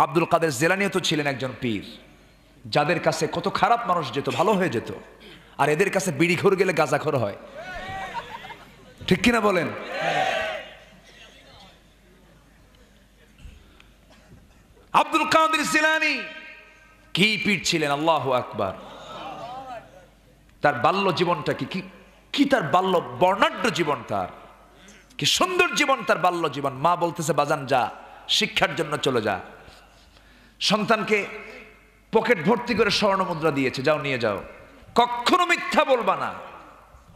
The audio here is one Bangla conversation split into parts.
আব্দুল কাদের জেলানিও তো ছিলেন একজন পীর। যাদের কাছে কত খারাপ মানুষ যেত, ভালো হয়ে যেত, আর এদের কাছে বিড়ি ঘর গেলে গাঁজাখর হয়। ঠিক কিনা বলেন? আব্দুল কাদের জিলানি, কি পীর ছিলেন? আল্লাহ আকবার। তার বাল্য জীবনটা কি- কি তার বাল্য বর্ণাঢ্য জীবন তার? কি সুন্দর জীবন তার বাল্য জীবন? মা বলতেছে, বাজান, যা, শিক্ষার জন্য চলে যা। সন্তানকে পকেট ভর্তি করে স্বর্ণ মুদ্রা দিয়েছে যাও নিয়ে যাও। কখনো মিথ্যা বলবা না।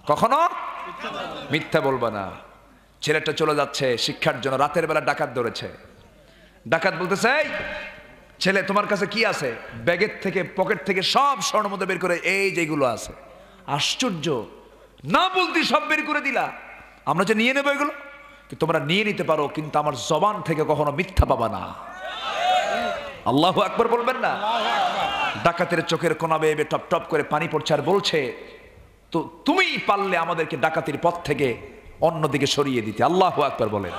কখনো? মিথ্যা বলবা না। ছেলেটা চলে যাচ্ছে শিক্ষার জন্য রাতের বেলা ডাকাত ধরেছে। ডাকাত বলতেছে "এই, ছেলে তোমার কাছে কি আছে? ব্যাগের থেকে পকেট থেকে সব স্বর্ণ মুদ্রা বের করে এই যেগুলো আছে আশ্চর্য। না বলতে সব বের করে দিলা। আমরা যে নিয়ে নেব এগুলো? তোমরা নিয়ে নিতে পারো কিন্তু আমার জবান থেকে কখনো মিথ্যা পাবা না। আল্লাহ আকবর বলবেন না? ডাকাতের চোখের কোনা বেয়ে টপ টপ করে পানি পড়ছে আর বলছে, তো তুমি পারলে আমাদেরকে ডাকাতির পথ থেকে অন্যদিকে সরিয়ে দিতে। আল্লাহ আকবর বলেন।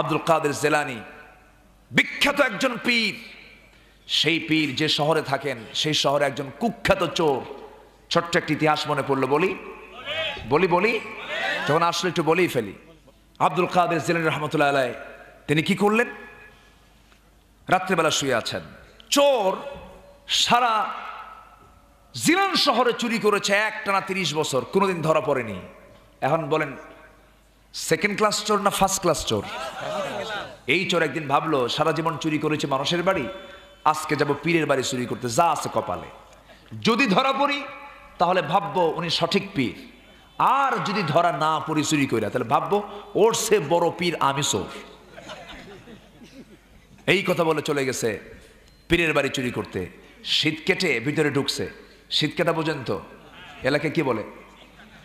আব্দুল কাদের জেলানি, বিখ্যাত একজন পীর, সেই পীর যে শহরে থাকেন, সেই শহরে একজন কুখ্যাত চোর। ছোট্ট একটি ইতিহাস মনে পড়ল, বলি? বলি বলি? যখন আসলে একটু বলেই ফেলি। আব্দুল কাদের জেলানি রহমতুল্লাহ তিনি কি করলেন? রাত্রেবেলা শুয়ে আছেন। চোর সারা জিলান শহরে চুরি করেছে একটানা তিরিশ বছর, কোনোদিন ধরা পড়েনি। এখন বলেন সেকেন্ড ক্লাস চোর না ফার্স্ট ক্লাস চোর? এই চোর একদিন ভাবলো, সারা জীবন চুরি করেছে মানুষের বাড়ি, আজকে যাব পীরের বাড়ি চুরি করতে, যা আছে কপালে। যদি ধরা পড়ি, তাহলে ভাববো উনি সঠিক পীর। আর যদি ধরা না পড়ি চুরি কইরা, তাহলে ভাববো ওর সে বড় পীর আমি চোর। এই কথা বলে চলে গেছে। পীরের বাড়ি চুরি করতে। শীত কেটে ভিতরে ঢুকছে। শীত কাটা পর্যন্ত এলাকায় কি বলে?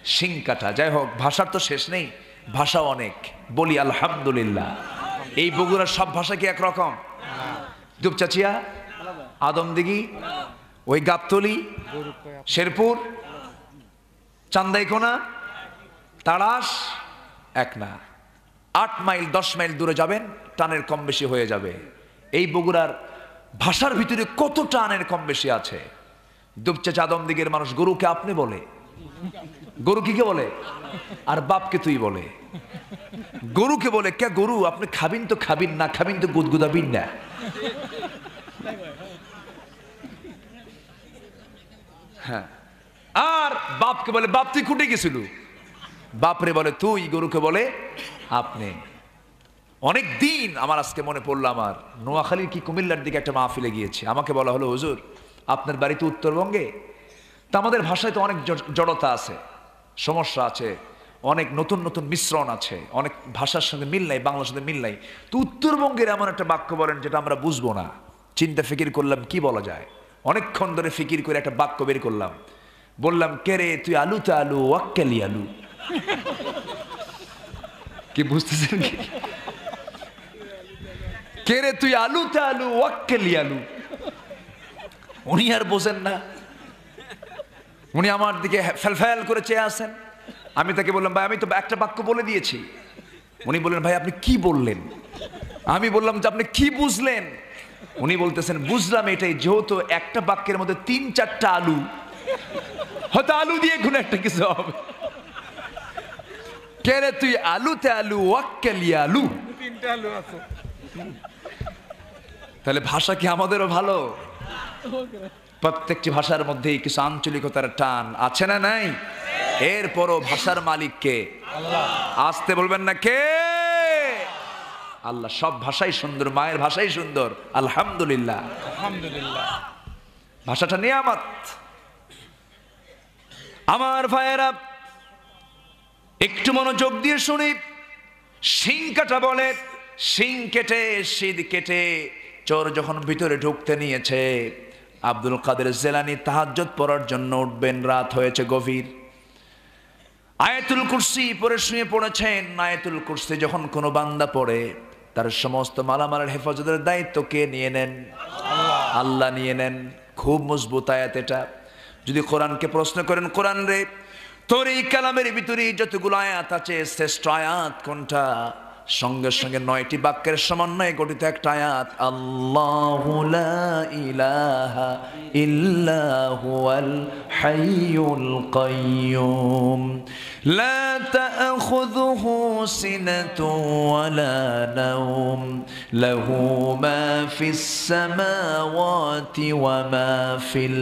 শিং কাটা। যাই হোক, ভাষার তো শেষ নেই। ভাষা অনেক। বলি আলহামদুলিল্লাহ। এই বগুড়ার সব ভাষা কি একরকম? দুপচাচিয়া আদমদিঘি ওই গাবতলি, শেরপুর, চান্দাইকোনা তাড়াস এক না। আট মাইল, দশ মাইল দূরে যাবেন, টানের কম বেশি হয়ে যাবে। এই বগুড়ার ভাষার ভিতরে কত টানের কম বেশি আছে? দুপচা চাদম দিকের মানুষ গরুকে আপনি বলে। গরু কি বলে? আর বাপকে তুই বলে। গরুকে বলে, কে গরু, আপনি খাবিন তো খাবিন না, খাবিন তো গুদগুদাবিন না। হ্যাঁ। আর বাপকে বলে, বাপ, তুই কুটে গেছিল? বাপরে বলে, তুই গরুকে বলে, আপনি। অনেক দিন আমার আজকে মনে পড়ল আমার। নোয়াখালীর কি কুমিল্লার দিকে একটা মাহফিলে গিয়েছে। আমাকে বলা হলো, হুজুর, আপনার বাড়িতে উত্তরবঙ্গে? তা আমাদের ভাষায় তো অনেক জড়তা আছে, সমস্যা আছে, অনেক নতুন নতুন মিশ্রণ আছে, অনেক ভাষার সঙ্গে মিল নাই, বাংলার সঙ্গে মিল নাই। তো উত্তরবঙ্গের এমন একটা বাক্য বলেন যেটা আমরা বুঝব না। চিন্তা ফিকির করলাম, কি বলা যায়? অনেকক্ষণ ধরে ফিকির করে একটা বাক্য বের করলাম। বললাম, কে রে, তুই আলুতে আলু, ওয়াক্কালি আলু? কি বুঝতেছেন কি? কে রে তুই আলুতে আলু ওয়াক্কালি আলু? উনি আর বোঝেন না। উনি আমার দিকে ফেলফেল করে চেয়ে আসেন আমি তাকে বললাম, ভাই, আমি তো একটা বাক্য বলে দিয়েছি। উনি বললেন, ভাই, আপনি কি বললেন? আমি বললাম যে, আপনি কি বুঝলেন? উনি বলতেছেন, বুঝলাম এটাই, যেহেতু একটা বাক্যের মধ্যে তিন চারটা আলু, হয়তো আলু দিয়ে কোনো একটা কিছু হবে। কে রে তুই আলুতে আলু ওয়াক্কালি আলু তিনটা আলু। আছে তাহলে ভাষা কি আমাদেরও ভালো? প্রত্যেকটি ভাষার মধ্যেই কিছু আঞ্চলিকতার টান আছে না নাই? এরপরও ভাষার মালিক কে? আসতে বলবেন না কে? আল্লাহ সব ভাষাই সুন্দর মায়ের ভাষাই সুন্দর। আলহামদুলিল্লাহ। আলহামদুলিল্লাহ। ভাষাটা নিয়ামত। আমার ভাইয়েরা একটু মনোযোগ দিয়ে শুনি। শিং কাটা বলে, শিং কেটে শীত কেটে, চোর যখন ভিতরে ঢুকতে নিয়েছে, আব্দুল কাদের জেলানি তাহাজ্জত পড়ার জন্য উঠবেন, রাত হয়েছে গভীর। আয়াতুল কুরসি পরে শুয়ে পড়েছেন। আয়াতুল কুরসি যখন কোনো বান্দা পড়ে, তার সমস্ত মালামালের হেফাজতের দায়িত্ব কে নিয়ে নেন? আল্লাহ নিয়ে নেন। খুব মজবুত আয়াত এটা। যদি কোরআনকে প্রশ্ন করেন, কোরআন রে তোর এই কালামের ভিতরে যতগুলো আয়াত আছে, শ্রেষ্ঠ আয়াত কোনটা? সঙ্গে সঙ্গে নয়টি বাক্যের সমন্বয়ে গঠিত একটা আয়াত, আল্লাহ ইলাহা ইল্লাহুয়াল হাইয়ুল কাইয়ুম। লা তা'খুযুহু সিনাতু ওয়ালা লাহু মা ফিস ফিল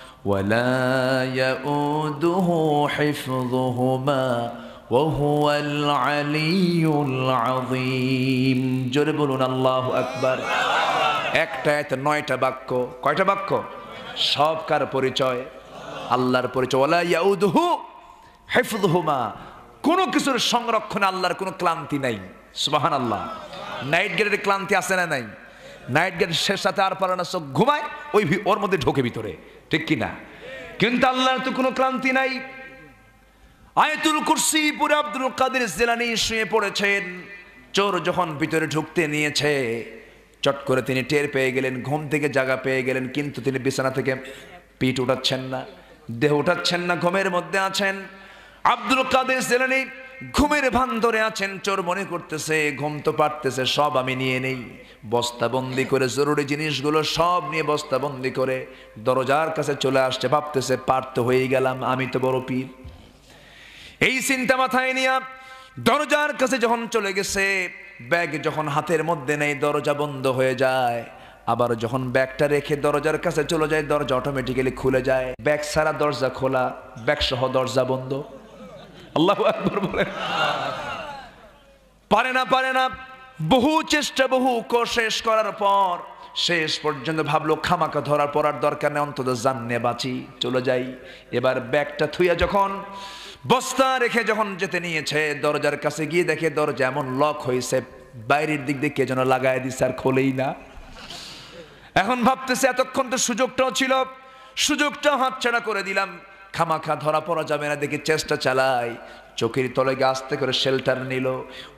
ولا يؤوده حفظهما وهو العلي العظيم জোরে বলুন আল্লাহু আকবার একটা এত নয়টা বাক্য কয়টা বাক্য সব কার পরিচয় আল্লাহর পরিচয় ওয়ালা ইয়াউদুহু হিফযুহুমা কোনো কিছুর সংরক্ষণে আল্লাহর কোনো ক্লান্তি নাই সুবহানাল্লাহ নাইট গেটের ক্লান্তি আছে না নাই নাইট গেট শেষ সাথে আর পারে না চোখ ঘুমায় ওই ভি- ওর মধ্যে ঢোকে ভিতরে ঠিক কি না কিন্তু আল্লাহর তো কোনো ক্লান্তি নাই। আয়তুল কুরসি পুরে আব্দুল কাদের জেলানি শুয়ে পড়েছেন। চোর যখন ভিতরে ঢুকতে নিয়েছে, চট করে তিনি টের পেয়ে গেলেন, ঘুম থেকে জায়গা পেয়ে গেলেন, কিন্তু তিনি বিছানা থেকে পিঠ উঠাচ্ছেন না, দেহ উঠাচ্ছেন না, ঘুমের মধ্যে আছেন। আব্দুল কাদের জেলানি ঘুমের ভান ধরে আছেন, চোর মনে করতেছে, ঘুম তো পারতেছে, সব আমি নিয়ে নেই। বস্তাবন্দি করে, জরুরি জিনিসগুলো সব নিয়ে বস্তাবন্দি করে দরজার কাছে চলে আসছে, ভাবতেছে, পার তো হয়ে গেলাম, আমি তো বড় পীর। এই চিন্তা মাথায় নিয়ে দরজার কাছে যখন চলে গেছে, ব্যাগ যখন হাতের মধ্যে নেই, দরজা বন্ধ হয়ে যায়। আবার যখন ব্যাগটা রেখে দরজার কাছে চলে যায়, দরজা অটোমেটিক্যালি খুলে যায়। ব্যাগ সারা দরজা খোলা, ব্যাগ সহ দরজা বন্ধ। আল্লাহ আকবর বলে পারে না পারে না। বহু চেষ্টা, বহু কোশেষ করার পর, শেষ পর্যন্ত ভাবলো খামাকা ধরার পর আর দরকার নেই, অন্তত জাননে বাঁচি, চলে যাই। এবার ব্যাগটা থুইয়া যখন বস্তা রেখে যখন যেতে নিয়েছে, দরজার কাছে গিয়ে দেখে দরজা এমন লক হয়েছে বাইরের দিক দিয়ে কে যেন লাগাই দিচ্ছে আর খোলেই না। এখন ভাবতেছে, এতক্ষণ তো সুযোগটাও ছিল, সুযোগটা হাতছাড়া করে দিলাম। খামাখা ধরা পড়া যাবে না, দেখে চেষ্টা চালাই। চোখের তলে গিয়ে আস্তে করে শেল্টার নিল।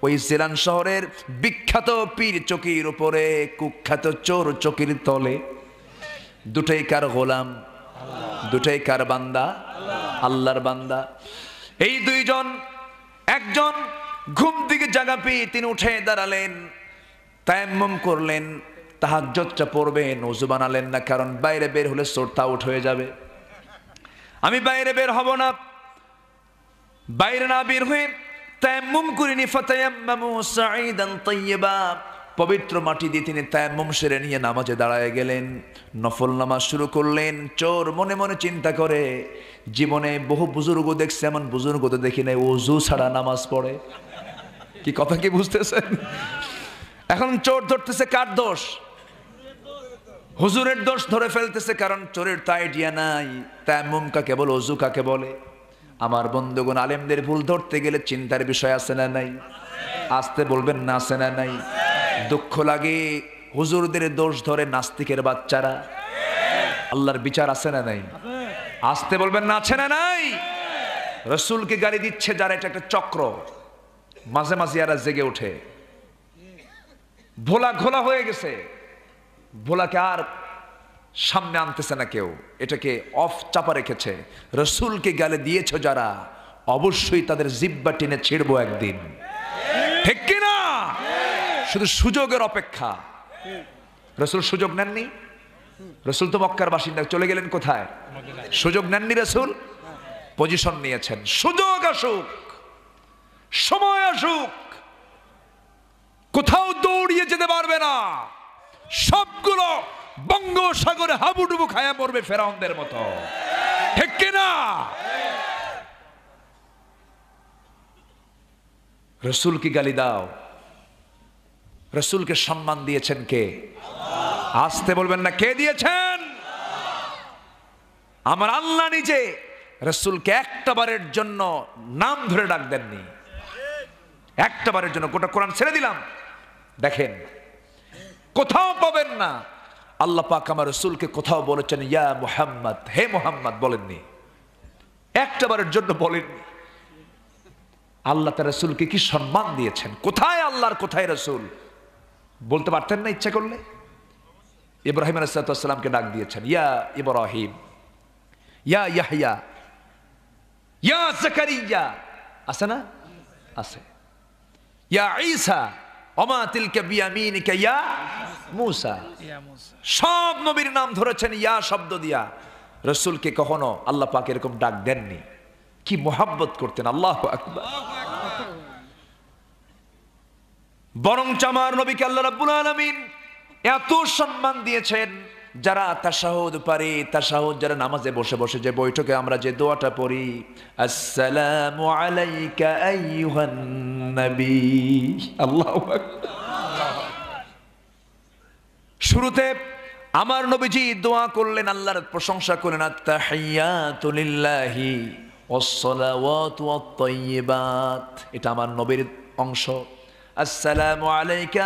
ওই জেলান শহরের বিখ্যাত পীর চকির উপরে, কুখ্যাত চোর চকির তলে। দুটাই কার গোলাম? দুটাই কার বান্দা? আল্লাহর বান্দা। এই দুইজন, একজন ঘুম থেকে জাগা পেয়ে তিনি উঠে দাঁড়ালেন, তায়াম্মম করলেন তাহাজ্জতটা পড়বেন ওযু বানালেন না, কারণ বাইরে বের হলে সোরটা আউট হয়ে যাবে। আমি বাইরে বের হব না। বাইরে না বের হয়ে তায়াম্মুম করিনি। ফাতায়াম্মামু পবিত্র মাটি দিয়ে তিনি তায়াম্মুম সেরে নিয়ে নামাজে দাঁড়ায় গেলেন। নফল নামাজ শুরু করলেন। চোর মনে মনে চিন্তা করে, জীবনে বহু বুজুর্গ দেখছে, এমন বুজুর্গ তো দেখি নাই ওজু ছাড়া নামাজ পড়ে। কি কথা কি বুঝতেছেন? এখন চোর ধরতেছে কার দোষ? হুজুরের দোষ ধরে ফেলতেছে কারণ চোরের তো আইডিয়া নাই। তায়াম্মুম কাকে বলে, অজু কাকে বলে? আমার বন্ধুগণ, আলেমদের ভুল ধরতে গেলে চিন্তার বিষয় আছে না নাই? আসতে বলবেন না আছে না নাই? দুঃখ লাগে হুজুরদের দোষ ধরে নাস্তিকের বাচ্চারা। আল্লাহর বিচার আছে না নাই? আসতে বলবেন না আছে না নাই? রসুলকে গাড়ি দিচ্ছে যারা এটা একটা চক্র। মাঝে মাঝে এরা জেগে ওঠে। ভোলা ঘোলা হয়ে গেছে। ভোলাকে আর সামনে আনতেছে না কেউ। এটাকে অফ চাপা রেখেছে। রসুলকে গালে দিয়েছ যারা, অবশ্যই তাদের জিব্বা টেনে ছিড়বো একদিন। ঠিক কিনা? শুধু সুযোগের অপেক্ষা। রসুল সুযোগ নেননি? রসুল তো মক্কার বাসিন্দা। চলে গেলেন কোথায়? সুযোগ নেননি রসুল? পজিশন নিয়েছেন। সুযোগ আসুক, সময় আসুক। কোথাও দৌড়িয়ে যেতে পারবে না। সবগুলো বঙ্গোসাগরে হাবুডুবু খায়া পড়বে ফেরাউনদের মতো। ঠিক কিনা? রসুলকে গালি দাও। রসুলকে সম্মান দিয়েছেন কে? আসতে বলবেন না, কে দিয়েছেন? আমার আল্লাহ নিজে রসুলকে একটা বারের জন্য নাম ধরে ডাক দেননি। একটা বারের জন্য গোটা কোরআন ছেড়ে দিলাম। দেখেন কোথাও পাবেন না। আল্লাহ পাক আমার রসুলকে কোথাও বলেছেন, ইয়া মুহাম্মদ, হে মুহাম্মদ, বলেননি। একটা বারের জন্য বলেননি। আল্লাহ তার রসুলকে কি সম্মান দিয়েছেন? কোথায় আল্লাহর, কোথায় রসুল? বলতে পারতেন না ইচ্ছা করলে? ইব্রাহিম আলাইসালামকে ডাক দিয়েছেন, ইয়া ইব্রাহিম, ইয়া ইয়াহিয়া ইয়া জাকারিয়া। আছে না? আছে। ইয়া ঈসা ওমা তিলকে বিয়ামিনিকা ইয়া মুসা। সব নবীর নাম ধরেছেন ইয়া শব্দ দিয়া। রসুলকে কখনো আল্লাহ পাক এরকম ডাক দেননি। কি মোহাব্বত করতেন আল্লাহ আকবার। বরং চামার নবীকে আল্লাহ রাব্বুল আলামিন এত সম্মান দিয়েছেন। যারা তাশাহুদ পারে, তাশাহুদ যারা নামাজে বসে বসে যে বৈঠকে আমরা যে দোয়াটা পড়ি, আসসালামু আলাইকা আইয়ুহান নবী। আল্লাহু শুরুতে আমার নবীজি দোয়া করলেন, আল্লাহর প্রশংসা করলেন, আত্তাহিয়াতু লিল্লাহি ওয়াসসালাওয়াতু এটা আমার নবীর অংশ। আসসালামু আলাইকা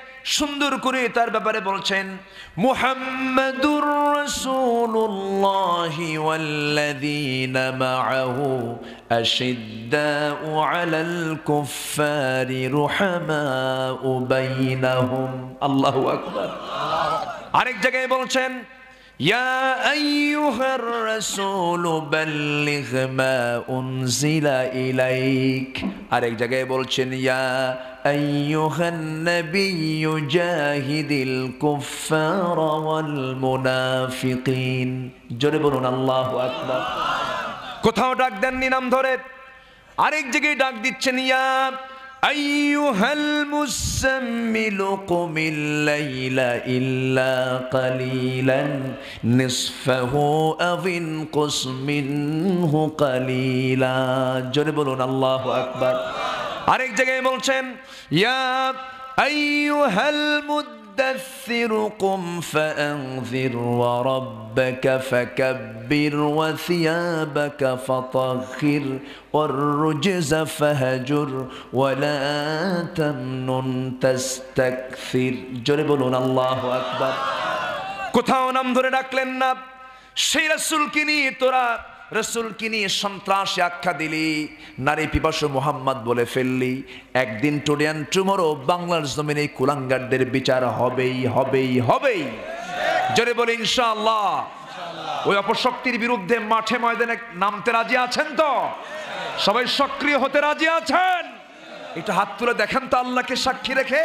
সুন্দর করে তার ব্যাপারে বলছেন মুহাম্মাদুর রাসূলুল্লাহ ওয়াল্লাযীনা মাআহু আশিদ্দাউ আলাল কুফফারি রুহামাউ বাইনাহুম আল্লাহু আকবার আরেক জায়গায় বলছেন يا أيها الرسول بلغ ما أنزل إليك আরেক জায়গায় বলছেন ইয়া أيها النبي جاهد الكفار والمنافقين জোরে বলুন আল্লাহু আকবার কোথাও ডাক দেননি নাম ধরে আরেক জায়গায় ডাক দিচ্ছেন ইয়া أيها المزمل قم الليل إلا قليلا نصفه أو انقص منه قليلا জোরে বলুন আল্লাহু আকবার আরেক জায়গায় বলছেন ইয়া আইয়ুহাল মুদাসসির কুম ফানযির ওয়া রাব্বাকা ফাকাব্বির ওয়া সিয়াবাকা ফাতাহহির ওয়ার রুজজা ফাহজুর ওয়া লা তামনুন তাস্তাকসির জোরে বলুন আল্লাহু আকবার কোথাও নাম ধরে ডাকলেন না সেই রাসূলকে নিয়ে তোরা রসুলকে নিয়ে সন্ত্রাসে আখ্যা দিলি, নারী পিপাসু মোহাম্মদ বলে ফেললি, একদিন টুডিয়ান টুমোরো বাংলার জমিনে কুলাঙ্গারদের বিচার হবেই হবেই হবেই। জোরে বলে ইনশাআল্লাহ। ওই অপশক্তির বিরুদ্ধে মাঠে ময়দানে নামতে রাজি আছেন তো? সবাই সক্রিয় হতে রাজি আছেন? এটা হাত তুলে দেখেন তো আল্লাহকে সাক্ষী রেখে।